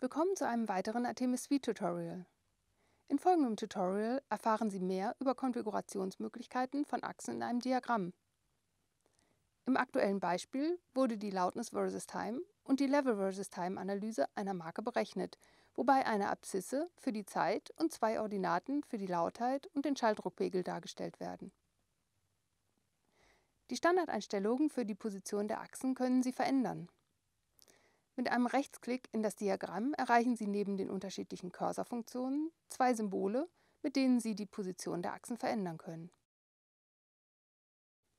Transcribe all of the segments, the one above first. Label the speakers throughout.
Speaker 1: Willkommen zu einem weiteren Artemis Suite Tutorial. In folgendem Tutorial erfahren Sie mehr über Konfigurationsmöglichkeiten von Achsen in einem Diagramm. Im aktuellen Beispiel wurde die Loudness versus Time und die Level versus Time Analyse einer Marke berechnet, wobei eine Abszisse für die Zeit und zwei Ordinaten für die Lautheit und den Schalldruckpegel dargestellt werden. Die Standardeinstellungen für die Position der Achsen können Sie verändern. Mit einem Rechtsklick in das Diagramm erreichen Sie neben den unterschiedlichen Cursorfunktionen zwei Symbole, mit denen Sie die Position der Achsen verändern können.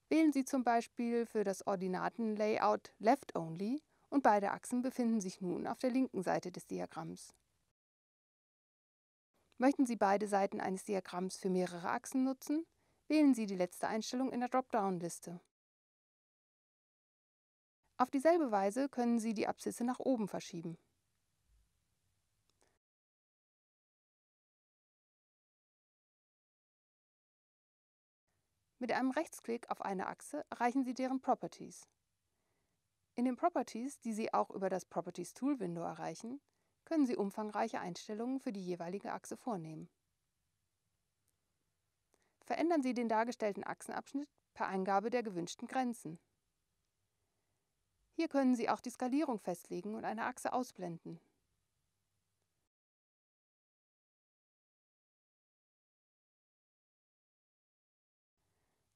Speaker 1: Wählen Sie zum Beispiel für das Ordinatenlayout Left Only und beide Achsen befinden sich nun auf der linken Seite des Diagramms. Möchten Sie beide Seiten eines Diagramms für mehrere Achsen nutzen, wählen Sie die letzte Einstellung in der Dropdown-Liste. Auf dieselbe Weise können Sie die Abszisse nach oben verschieben. Mit einem Rechtsklick auf eine Achse erreichen Sie deren Properties. In den Properties, die Sie auch über das Properties Tool Window erreichen, können Sie umfangreiche Einstellungen für die jeweilige Achse vornehmen. Verändern Sie den dargestellten Achsenabschnitt per Eingabe der gewünschten Grenzen. Hier können Sie auch die Skalierung festlegen und eine Achse ausblenden.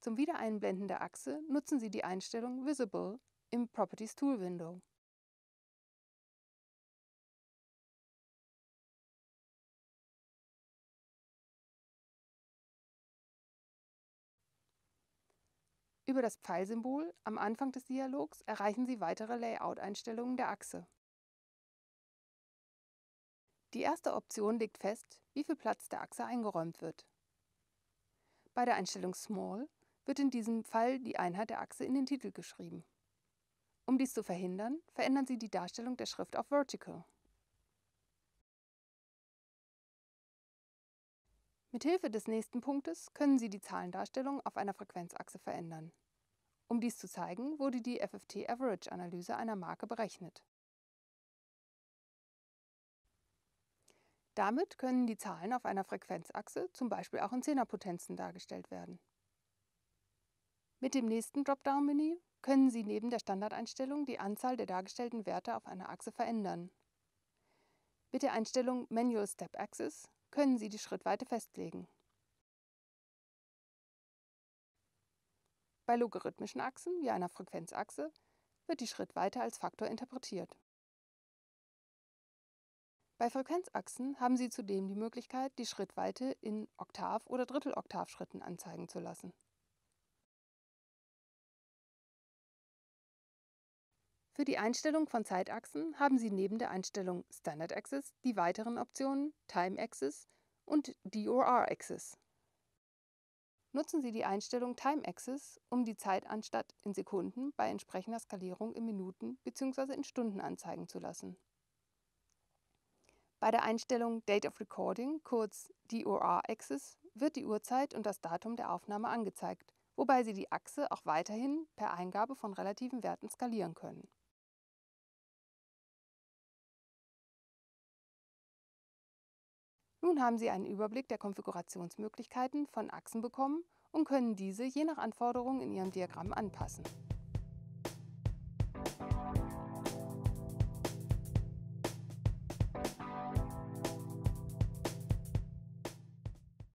Speaker 1: Zum Wiedereinblenden der Achse nutzen Sie die Einstellung Visible im Properties Tool Window. Über das Pfeilsymbol am Anfang des Dialogs erreichen Sie weitere Layout-Einstellungen der Achse. Die erste Option legt fest, wie viel Platz der Achse eingeräumt wird. Bei der Einstellung Small wird in diesem Fall die Einheit der Achse in den Titel geschrieben. Um dies zu verhindern, verändern Sie die Darstellung der Schrift auf Vertical. Mithilfe des nächsten Punktes können Sie die Zahlendarstellung auf einer Frequenzachse verändern. Um dies zu zeigen, wurde die FFT-Average-Analyse einer Marke berechnet. Damit können die Zahlen auf einer Frequenzachse zum Beispiel auch in Zehnerpotenzen dargestellt werden. Mit dem nächsten Dropdown-Menü können Sie neben der Standardeinstellung die Anzahl der dargestellten Werte auf einer Achse verändern. Mit der Einstellung Manual Step Axis können Sie die Schrittweite festlegen. Bei logarithmischen Achsen wie einer Frequenzachse wird die Schrittweite als Faktor interpretiert. Bei Frequenzachsen haben Sie zudem die Möglichkeit, die Schrittweite in Oktav- oder Dritteloktavschritten anzeigen zu lassen. Für die Einstellung von Zeitachsen haben Sie neben der Einstellung Standard Axis die weiteren Optionen Time Axis und DOR Axis. Nutzen Sie die Einstellung Time Axis, um die Zeit anstatt in Sekunden bei entsprechender Skalierung in Minuten bzw. in Stunden anzeigen zu lassen. Bei der Einstellung Date of Recording, kurz DOR Axis, wird die Uhrzeit und das Datum der Aufnahme angezeigt, wobei Sie die Achse auch weiterhin per Eingabe von relativen Werten skalieren können. Nun haben Sie einen Überblick der Konfigurationsmöglichkeiten von Achsen bekommen und können diese je nach Anforderungen in Ihrem Diagramm anpassen.